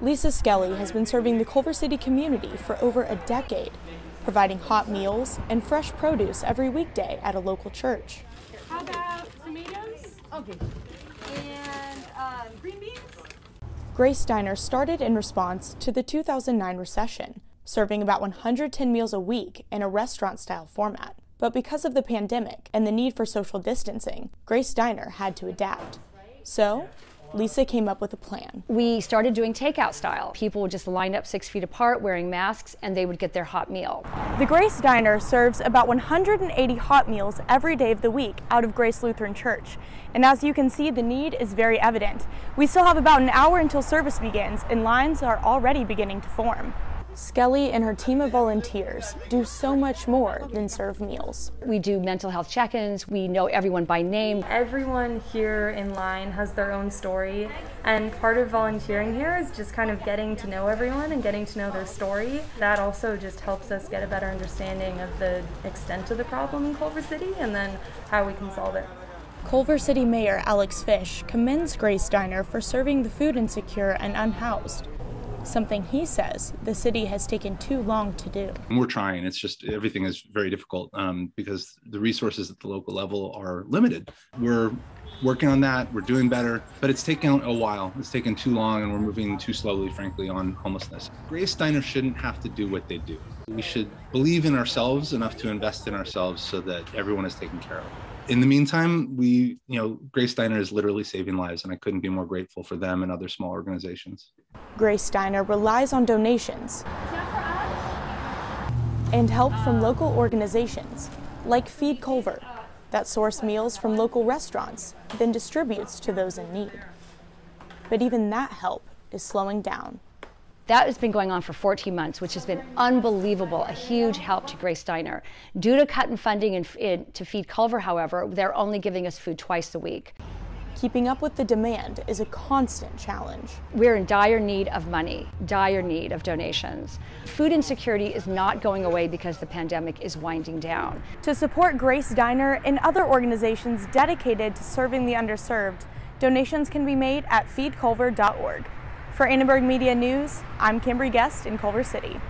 Lisa Skelly has been serving the Culver City community for over a decade, providing hot meals and fresh produce every weekday at a local church. How about tomatoes? Okay. And um, green beans? Grace Diner started in response to the 2009 recession, serving about 110 meals a week in a restaurant style format. But because of the pandemic and the need for social distancing, Grace Diner had to adapt. So, Lisa came up with a plan. We started doing takeout style. People would just line up six feet apart wearing masks and they would get their hot meal. The Grace Diner serves about 180 hot meals every day of the week out of Grace Lutheran Church. And as you can see, the need is very evident. We still have about an hour until service begins, and lines are already beginning to form. Skelly and her team of volunteers do so much more than serve meals. We do mental health check ins, we know everyone by name. Everyone here in line has their own story, and part of volunteering here is just kind of getting to know everyone and getting to know their story. That also just helps us get a better understanding of the extent of the problem in Culver City and then how we can solve it. Culver City Mayor Alex Fisch commends Grace Diner for serving the food insecure and unhoused something he says the city has taken too long to do. We're trying. It's just everything is very difficult um, because the resources at the local level are limited. We're working on that. We're doing better, but it's taken a while. It's taken too long, and we're moving too slowly, frankly, on homelessness. Grace Diner shouldn't have to do what they do. We should believe in ourselves enough to invest in ourselves so that everyone is taken care of in the meantime, we, you know, Grace Diner is literally saving lives, and I couldn't be more grateful for them and other small organizations. Grace Diner relies on donations and help from local organizations like Feed Culver that source meals from local restaurants, then distributes to those in need. But even that help is slowing down. That has been going on for 14 months, which has been unbelievable, a huge help to Grace Diner. Due to cut in funding in, in, to feed Culver, however, they're only giving us food twice a week. Keeping up with the demand is a constant challenge. We're in dire need of money, dire need of donations. Food insecurity is not going away because the pandemic is winding down. To support Grace Diner and other organizations dedicated to serving the underserved, donations can be made at feedculver.org. For Annenberg Media News, I'm Kimberly Guest in Culver City.